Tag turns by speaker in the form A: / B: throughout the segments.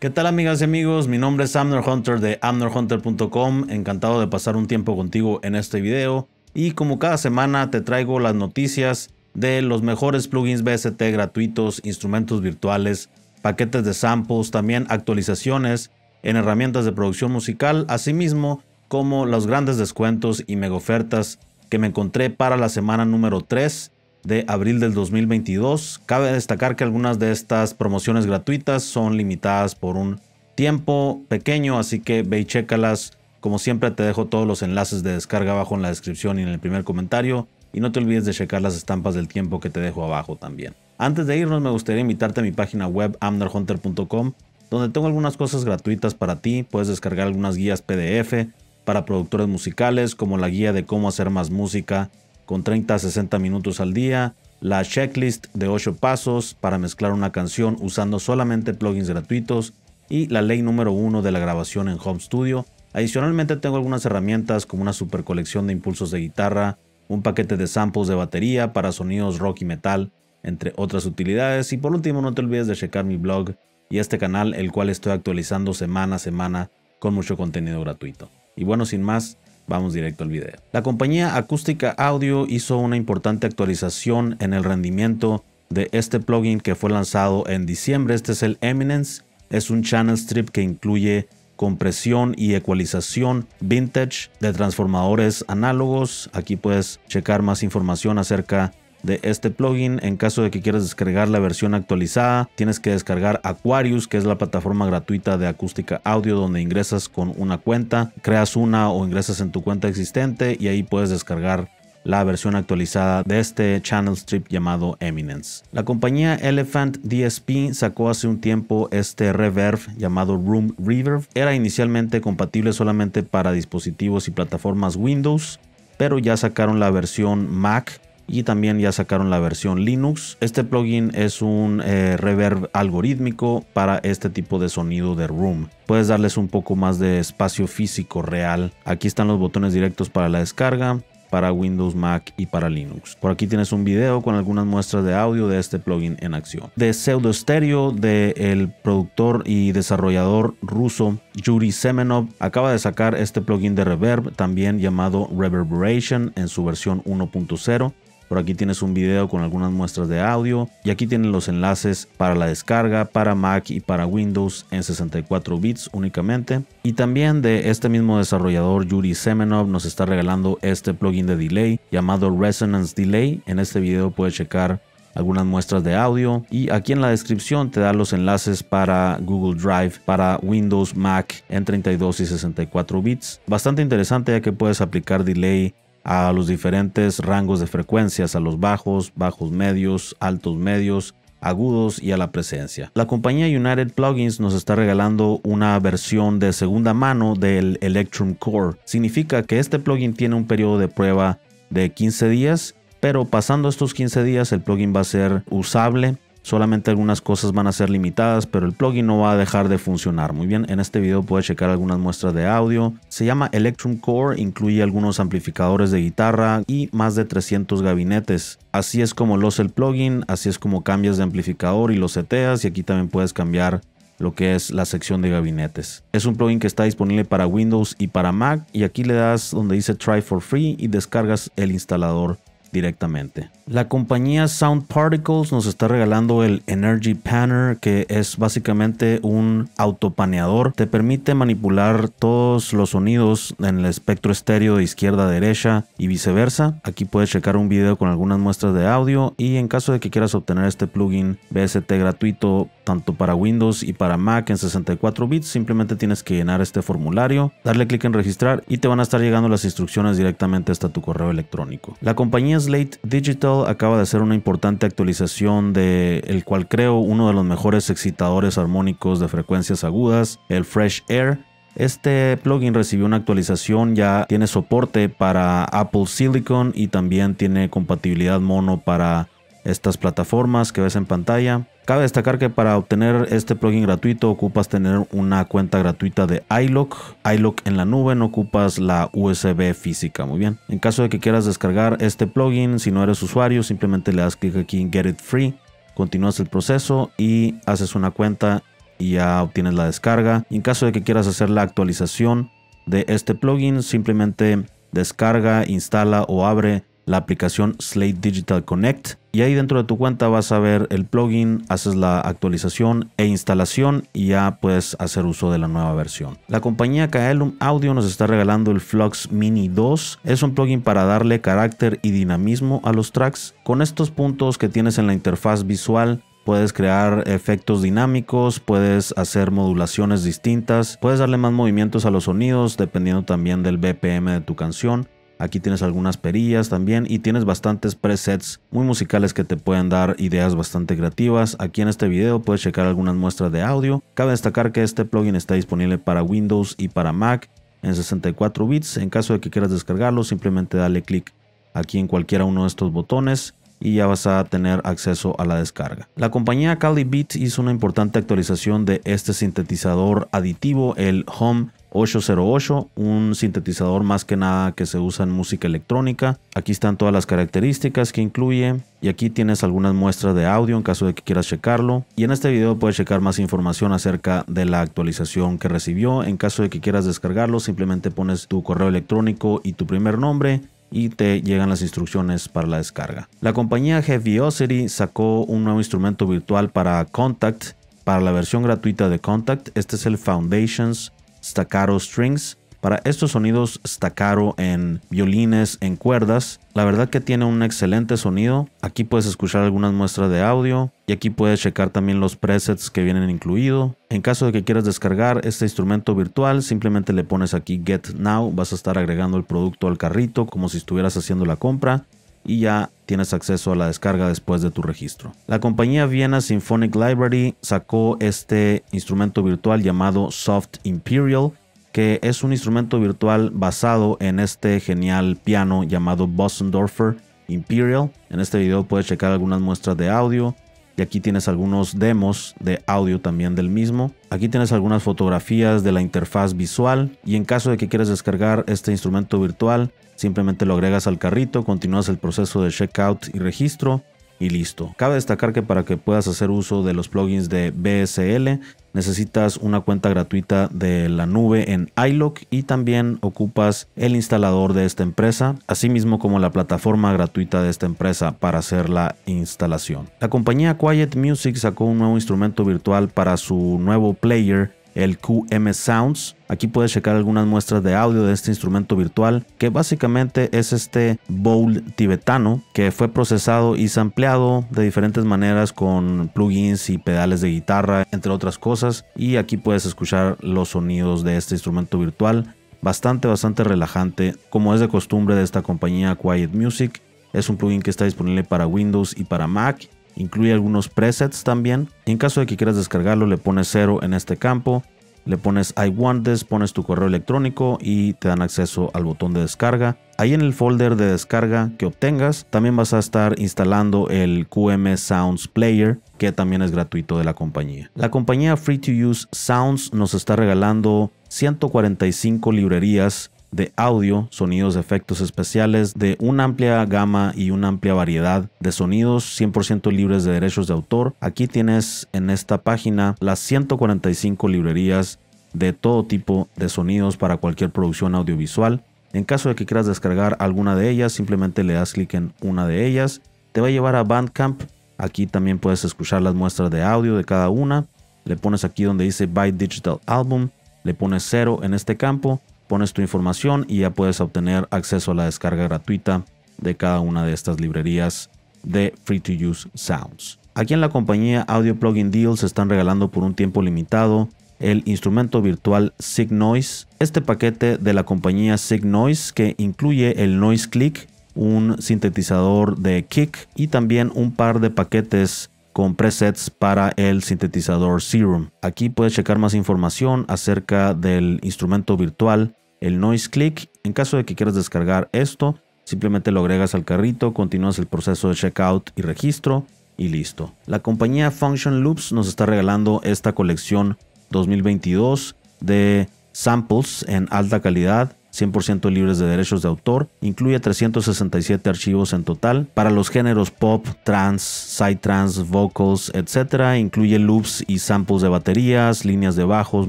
A: ¿Qué tal amigas y amigos? Mi nombre es Amner Hunter de amnerhunter.com. Encantado de pasar un tiempo contigo en este video. Y como cada semana te traigo las noticias de los mejores plugins BST gratuitos, instrumentos virtuales, paquetes de samples, también actualizaciones en herramientas de producción musical, asimismo como los grandes descuentos y mega ofertas que me encontré para la semana número 3 de abril del 2022. Cabe destacar que algunas de estas promociones gratuitas son limitadas por un tiempo pequeño, así que ve y chécalas. Como siempre te dejo todos los enlaces de descarga abajo en la descripción y en el primer comentario. Y no te olvides de checar las estampas del tiempo que te dejo abajo también. Antes de irnos me gustaría invitarte a mi página web amnerhunter.com donde tengo algunas cosas gratuitas para ti. Puedes descargar algunas guías PDF para productores musicales como la guía de cómo hacer más música con 30 a 60 minutos al día, la checklist de 8 pasos para mezclar una canción usando solamente plugins gratuitos y la ley número 1 de la grabación en Home Studio. Adicionalmente tengo algunas herramientas como una super colección de impulsos de guitarra, un paquete de samples de batería para sonidos rock y metal, entre otras utilidades. Y por último no te olvides de checar mi blog y este canal el cual estoy actualizando semana a semana con mucho contenido gratuito. Y bueno, sin más, Vamos directo al video. La compañía Acústica Audio hizo una importante actualización en el rendimiento de este plugin que fue lanzado en diciembre. Este es el Eminence. Es un channel strip que incluye compresión y ecualización vintage de transformadores análogos. Aquí puedes checar más información acerca de este plugin. En caso de que quieras descargar la versión actualizada, tienes que descargar Aquarius, que es la plataforma gratuita de acústica audio donde ingresas con una cuenta, creas una o ingresas en tu cuenta existente y ahí puedes descargar la versión actualizada de este channel strip llamado Eminence. La compañía Elephant DSP sacó hace un tiempo este reverb llamado Room Reverb. Era inicialmente compatible solamente para dispositivos y plataformas Windows, pero ya sacaron la versión Mac y también ya sacaron la versión Linux. Este plugin es un eh, reverb algorítmico para este tipo de sonido de room. Puedes darles un poco más de espacio físico real. Aquí están los botones directos para la descarga para Windows, Mac y para Linux. Por aquí tienes un video con algunas muestras de audio de este plugin en acción. De Pseudo Stereo del productor y desarrollador ruso Yuri Semenov acaba de sacar este plugin de reverb también llamado Reverberation en su versión 1.0. Por aquí tienes un video con algunas muestras de audio y aquí tienen los enlaces para la descarga para Mac y para Windows en 64 bits únicamente. Y también de este mismo desarrollador Yuri Semenov nos está regalando este plugin de delay llamado Resonance Delay. En este video puedes checar algunas muestras de audio y aquí en la descripción te da los enlaces para Google Drive, para Windows, Mac en 32 y 64 bits. Bastante interesante ya que puedes aplicar delay a los diferentes rangos de frecuencias, a los bajos, bajos medios, altos medios, agudos y a la presencia. La compañía United Plugins nos está regalando una versión de segunda mano del Electrum Core. Significa que este plugin tiene un periodo de prueba de 15 días, pero pasando estos 15 días el plugin va a ser usable Solamente algunas cosas van a ser limitadas, pero el plugin no va a dejar de funcionar. Muy bien, en este video puedes checar algunas muestras de audio. Se llama Electrum Core, incluye algunos amplificadores de guitarra y más de 300 gabinetes. Así es como lo hace el plugin, así es como cambias de amplificador y lo seteas y aquí también puedes cambiar lo que es la sección de gabinetes. Es un plugin que está disponible para Windows y para Mac y aquí le das donde dice Try for Free y descargas el instalador directamente. La compañía Sound Particles nos está regalando el Energy Panner, que es básicamente un autopaneador. Te permite manipular todos los sonidos en el espectro estéreo de izquierda a derecha y viceversa. Aquí puedes checar un video con algunas muestras de audio y en caso de que quieras obtener este plugin BST gratuito tanto para Windows y para Mac en 64 bits, simplemente tienes que llenar este formulario, darle clic en registrar y te van a estar llegando las instrucciones directamente hasta tu correo electrónico. La compañía Slate Digital acaba de hacer una importante actualización de el cual creo uno de los mejores excitadores armónicos de frecuencias agudas, el Fresh Air. Este plugin recibió una actualización, ya tiene soporte para Apple Silicon y también tiene compatibilidad mono para estas plataformas que ves en pantalla. Cabe destacar que para obtener este plugin gratuito ocupas tener una cuenta gratuita de iLock. iLock en la nube no ocupas la USB física, muy bien. En caso de que quieras descargar este plugin, si no eres usuario, simplemente le das clic aquí en Get It Free, continúas el proceso y haces una cuenta y ya obtienes la descarga. en caso de que quieras hacer la actualización de este plugin, simplemente descarga, instala o abre la aplicación Slate Digital Connect y ahí dentro de tu cuenta vas a ver el plugin, haces la actualización e instalación y ya puedes hacer uso de la nueva versión. La compañía Kaelum Audio nos está regalando el Flux Mini 2. Es un plugin para darle carácter y dinamismo a los tracks. Con estos puntos que tienes en la interfaz visual Puedes crear efectos dinámicos, puedes hacer modulaciones distintas, puedes darle más movimientos a los sonidos dependiendo también del BPM de tu canción. Aquí tienes algunas perillas también y tienes bastantes presets muy musicales que te pueden dar ideas bastante creativas. Aquí en este video puedes checar algunas muestras de audio. Cabe destacar que este plugin está disponible para Windows y para Mac en 64 bits. En caso de que quieras descargarlo, simplemente dale clic aquí en cualquiera uno de estos botones y ya vas a tener acceso a la descarga. La compañía Cali Beat hizo una importante actualización de este sintetizador aditivo, el Home 808, un sintetizador más que nada que se usa en música electrónica. Aquí están todas las características que incluye y aquí tienes algunas muestras de audio en caso de que quieras checarlo. Y en este video puedes checar más información acerca de la actualización que recibió. En caso de que quieras descargarlo, simplemente pones tu correo electrónico y tu primer nombre y te llegan las instrucciones para la descarga. La compañía Heaviosity sacó un nuevo instrumento virtual para Contact para la versión gratuita de Contact. Este es el Foundations Staccato Strings para estos sonidos staccato en violines, en cuerdas. La verdad que tiene un excelente sonido. Aquí puedes escuchar algunas muestras de audio y aquí puedes checar también los presets que vienen incluido. En caso de que quieras descargar este instrumento virtual, simplemente le pones aquí Get Now. Vas a estar agregando el producto al carrito como si estuvieras haciendo la compra y ya tienes acceso a la descarga después de tu registro. La compañía Vienna Symphonic Library sacó este instrumento virtual llamado Soft Imperial que es un instrumento virtual basado en este genial piano llamado Bossendorfer Imperial. En este video puedes checar algunas muestras de audio y aquí tienes algunos demos de audio también del mismo. Aquí tienes algunas fotografías de la interfaz visual y en caso de que quieras descargar este instrumento virtual, simplemente lo agregas al carrito, continúas el proceso de checkout y registro y listo. Cabe destacar que para que puedas hacer uso de los plugins de BSL necesitas una cuenta gratuita de la nube en iLock y también ocupas el instalador de esta empresa, asimismo como la plataforma gratuita de esta empresa para hacer la instalación. La compañía Quiet Music sacó un nuevo instrumento virtual para su nuevo player el QM Sounds. Aquí puedes checar algunas muestras de audio de este instrumento virtual, que básicamente es este bowl tibetano que fue procesado y sampleado de diferentes maneras con plugins y pedales de guitarra, entre otras cosas. Y aquí puedes escuchar los sonidos de este instrumento virtual. Bastante, bastante relajante, como es de costumbre de esta compañía Quiet Music. Es un plugin que está disponible para Windows y para Mac Incluye algunos presets también. En caso de que quieras descargarlo, le pones cero en este campo. Le pones I want this, pones tu correo electrónico y te dan acceso al botón de descarga. Ahí en el folder de descarga que obtengas, también vas a estar instalando el QM Sounds Player, que también es gratuito de la compañía. La compañía Free to Use Sounds nos está regalando 145 librerías de audio, sonidos, efectos especiales de una amplia gama y una amplia variedad de sonidos 100% libres de derechos de autor. Aquí tienes en esta página las 145 librerías de todo tipo de sonidos para cualquier producción audiovisual. En caso de que quieras descargar alguna de ellas, simplemente le das clic en una de ellas. Te va a llevar a Bandcamp. Aquí también puedes escuchar las muestras de audio de cada una. Le pones aquí donde dice Buy Digital Album. Le pones cero en este campo pones tu información y ya puedes obtener acceso a la descarga gratuita de cada una de estas librerías de Free to Use Sounds. Aquí en la compañía Audio Plugin Deals están regalando por un tiempo limitado el instrumento virtual Sig Noise. Este paquete de la compañía Sig Noise que incluye el Noise Click, un sintetizador de kick y también un par de paquetes con presets para el sintetizador Serum. Aquí puedes checar más información acerca del instrumento virtual el Noise Click. En caso de que quieras descargar esto, simplemente lo agregas al carrito, continúas el proceso de checkout y registro y listo. La compañía Function Loops nos está regalando esta colección 2022 de samples en alta calidad 100% libres de derechos de autor. Incluye 367 archivos en total. Para los géneros pop, trance, psytrance, vocals, etc. Incluye loops y samples de baterías, líneas de bajos,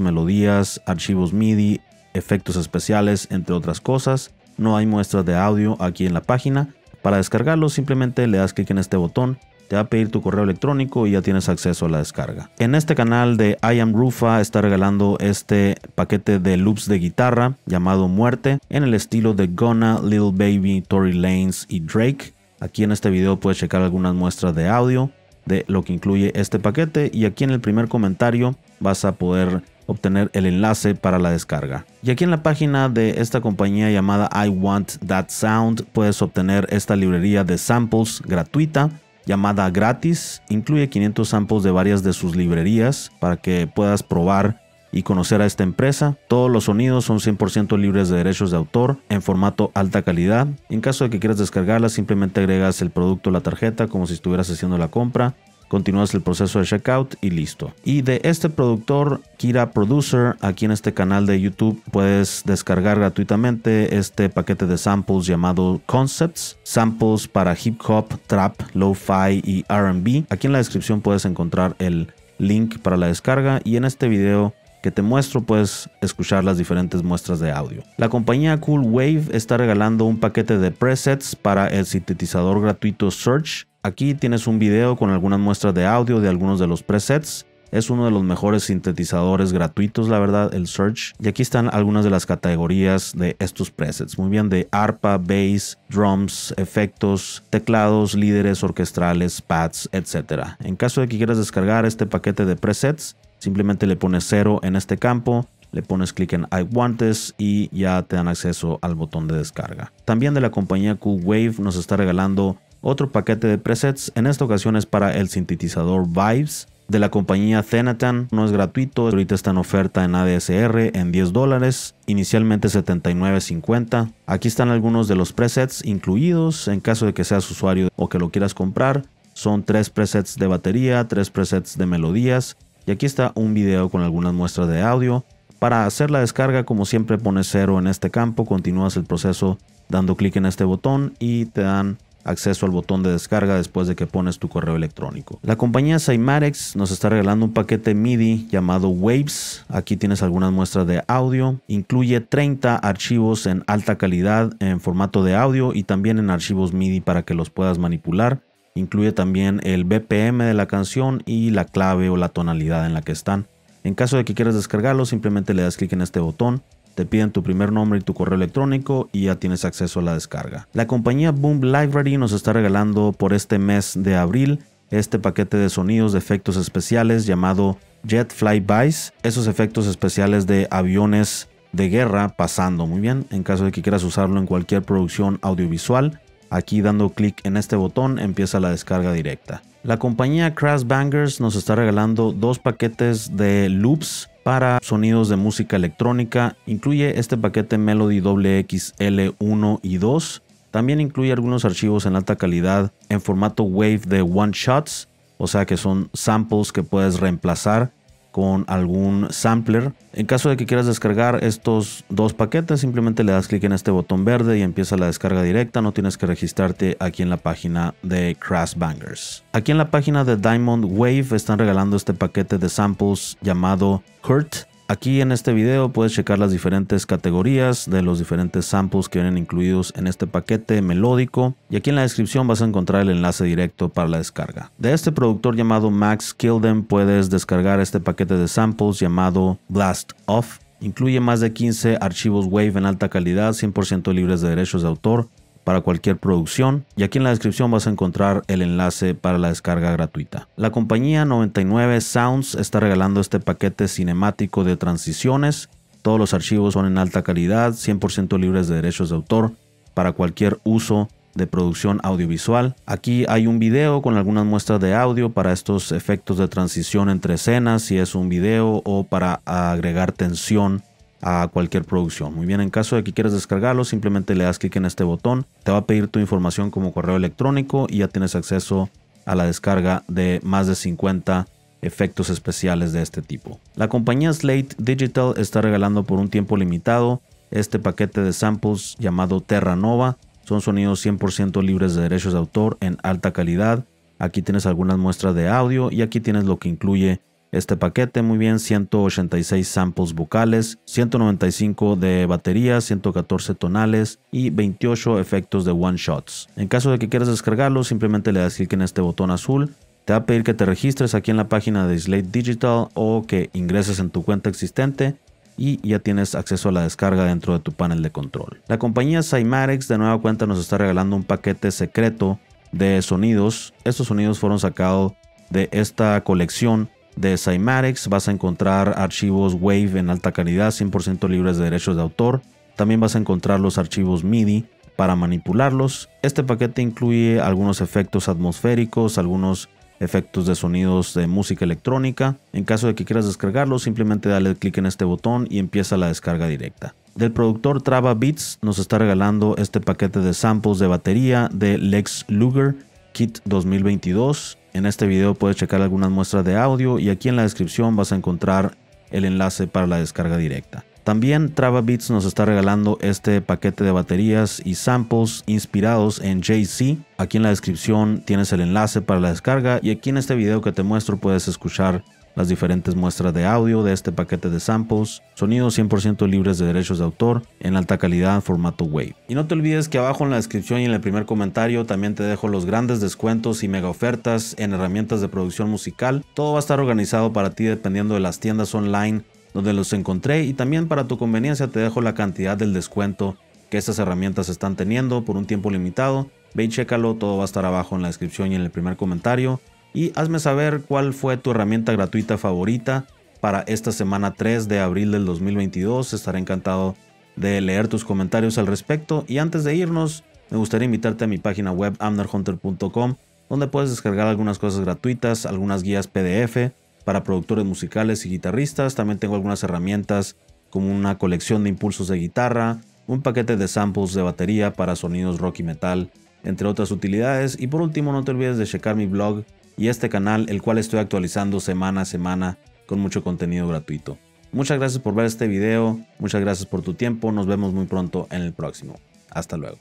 A: melodías, archivos MIDI, efectos especiales, entre otras cosas. No hay muestras de audio aquí en la página. Para descargarlo simplemente le das clic en este botón te va a pedir tu correo electrónico y ya tienes acceso a la descarga. En este canal de I Am Rufa está regalando este paquete de loops de guitarra llamado Muerte en el estilo de Gonna, Little Baby, Tory Lanez y Drake. Aquí en este video puedes checar algunas muestras de audio de lo que incluye este paquete y aquí en el primer comentario vas a poder obtener el enlace para la descarga. Y aquí en la página de esta compañía llamada I Want That Sound puedes obtener esta librería de samples gratuita llamada gratis. Incluye 500 samples de varias de sus librerías para que puedas probar y conocer a esta empresa. Todos los sonidos son 100% libres de derechos de autor en formato alta calidad. En caso de que quieras descargarla, simplemente agregas el producto a la tarjeta como si estuvieras haciendo la compra continúas el proceso de checkout y listo. Y de este productor, Kira Producer, aquí en este canal de YouTube puedes descargar gratuitamente este paquete de samples llamado Concepts, samples para hip hop, trap, lo-fi y RB. Aquí en la descripción puedes encontrar el link para la descarga y en este video que te muestro puedes escuchar las diferentes muestras de audio. La compañía Cool Wave está regalando un paquete de presets para el sintetizador gratuito Search Aquí tienes un video con algunas muestras de audio de algunos de los presets. Es uno de los mejores sintetizadores gratuitos, la verdad, el Search. Y aquí están algunas de las categorías de estos presets. Muy bien, de arpa, bass, drums, efectos, teclados, líderes orquestrales, pads, etc. En caso de que quieras descargar este paquete de presets, simplemente le pones cero en este campo le pones clic en I want y ya te dan acceso al botón de descarga. También de la compañía Cool Wave nos está regalando otro paquete de presets. En esta ocasión es para el sintetizador Vibes de la compañía Zenatan. No es gratuito, ahorita está en oferta en ADSR en 10 dólares, inicialmente 79.50. Aquí están algunos de los presets incluidos en caso de que seas usuario o que lo quieras comprar. Son tres presets de batería, tres presets de melodías y aquí está un video con algunas muestras de audio. Para hacer la descarga, como siempre pones cero en este campo, continúas el proceso dando clic en este botón y te dan acceso al botón de descarga después de que pones tu correo electrónico. La compañía Cymarex nos está regalando un paquete MIDI llamado Waves. Aquí tienes algunas muestras de audio. Incluye 30 archivos en alta calidad en formato de audio y también en archivos MIDI para que los puedas manipular. Incluye también el BPM de la canción y la clave o la tonalidad en la que están. En caso de que quieras descargarlo, simplemente le das clic en este botón te piden tu primer nombre y tu correo electrónico y ya tienes acceso a la descarga. La compañía Boom Library nos está regalando por este mes de abril este paquete de sonidos de efectos especiales llamado Jet Flybys. Esos efectos especiales de aviones de guerra pasando muy bien en caso de que quieras usarlo en cualquier producción audiovisual. Aquí dando clic en este botón empieza la descarga directa. La compañía Crash Bangers nos está regalando dos paquetes de loops para sonidos de música electrónica. Incluye este paquete Melody WXL1 y 2. También incluye algunos archivos en alta calidad en formato Wave de One Shots, o sea que son samples que puedes reemplazar con algún sampler. En caso de que quieras descargar estos dos paquetes, simplemente le das clic en este botón verde y empieza la descarga directa. No tienes que registrarte aquí en la página de Crash Bangers. Aquí en la página de Diamond Wave están regalando este paquete de samples llamado Kurt Aquí en este video puedes checar las diferentes categorías de los diferentes samples que vienen incluidos en este paquete melódico y aquí en la descripción vas a encontrar el enlace directo para la descarga. De este productor llamado Max Kilden puedes descargar este paquete de samples llamado Blast Off. Incluye más de 15 archivos WAVE en alta calidad, 100% libres de derechos de autor, para cualquier producción y aquí en la descripción vas a encontrar el enlace para la descarga gratuita. La compañía 99 Sounds está regalando este paquete cinemático de transiciones. Todos los archivos son en alta calidad, 100% libres de derechos de autor para cualquier uso de producción audiovisual. Aquí hay un video con algunas muestras de audio para estos efectos de transición entre escenas, si es un video o para agregar tensión a cualquier producción. Muy bien, en caso de que quieras descargarlo, simplemente le das clic en este botón, te va a pedir tu información como correo electrónico y ya tienes acceso a la descarga de más de 50 efectos especiales de este tipo. La compañía Slate Digital está regalando por un tiempo limitado este paquete de samples llamado Terra Nova. Son sonidos 100% libres de derechos de autor en alta calidad. Aquí tienes algunas muestras de audio y aquí tienes lo que incluye este paquete. Muy bien, 186 samples vocales, 195 de batería, 114 tonales y 28 efectos de one shots. En caso de que quieras descargarlo, simplemente le das clic en este botón azul. Te va a pedir que te registres aquí en la página de Slate Digital o que ingreses en tu cuenta existente y ya tienes acceso a la descarga dentro de tu panel de control. La compañía Cymatics de nueva cuenta nos está regalando un paquete secreto de sonidos. Estos sonidos fueron sacados de esta colección de Cymatics. Vas a encontrar archivos Wave en alta calidad, 100% libres de derechos de autor. También vas a encontrar los archivos MIDI para manipularlos. Este paquete incluye algunos efectos atmosféricos, algunos efectos de sonidos de música electrónica. En caso de que quieras descargarlo, simplemente dale clic en este botón y empieza la descarga directa. Del productor Trava Beats nos está regalando este paquete de samples de batería de Lex Luger Kit 2022. En este video puedes checar algunas muestras de audio y aquí en la descripción vas a encontrar el enlace para la descarga directa. También Trava Beats nos está regalando este paquete de baterías y samples inspirados en JC. Aquí en la descripción tienes el enlace para la descarga y aquí en este video que te muestro puedes escuchar las diferentes muestras de audio de este paquete de samples, sonidos 100% libres de derechos de autor en alta calidad formato Wave. Y no te olvides que abajo en la descripción y en el primer comentario también te dejo los grandes descuentos y mega ofertas en herramientas de producción musical. Todo va a estar organizado para ti dependiendo de las tiendas online donde los encontré y también para tu conveniencia te dejo la cantidad del descuento que estas herramientas están teniendo por un tiempo limitado. Ve y chécalo, todo va a estar abajo en la descripción y en el primer comentario. Y hazme saber cuál fue tu herramienta gratuita favorita para esta semana 3 de abril del 2022. Estaré encantado de leer tus comentarios al respecto. Y antes de irnos, me gustaría invitarte a mi página web amnerhunter.com donde puedes descargar algunas cosas gratuitas, algunas guías PDF para productores musicales y guitarristas. También tengo algunas herramientas como una colección de impulsos de guitarra, un paquete de samples de batería para sonidos rock y metal, entre otras utilidades. Y por último, no te olvides de checar mi blog y este canal, el cual estoy actualizando semana a semana con mucho contenido gratuito. Muchas gracias por ver este video, muchas gracias por tu tiempo, nos vemos muy pronto en el próximo. Hasta luego.